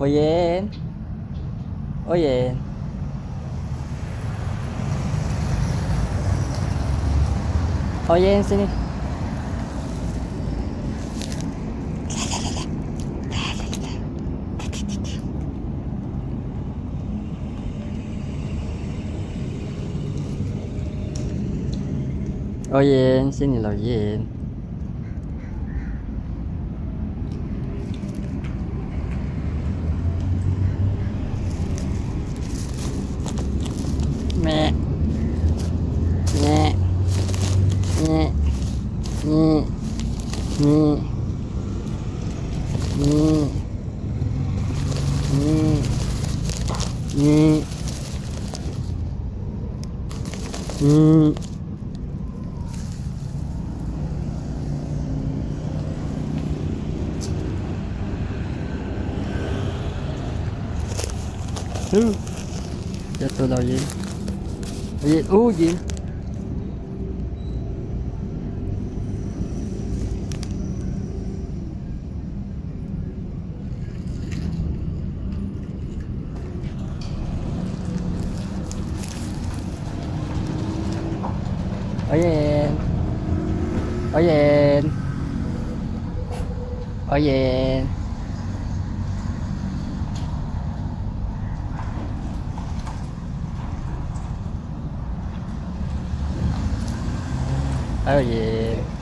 哦耶！哦耶！哦耶！这里。来来来来来来来！吃吃吃吃。哦耶！这里老爷。ừ. Ừ. Ừ. Ừ. Ừ. Ừ. Ừ. Chết tôi đâu vậy? Gì? Ú gì? Ở yên ở yên ở yên ở yên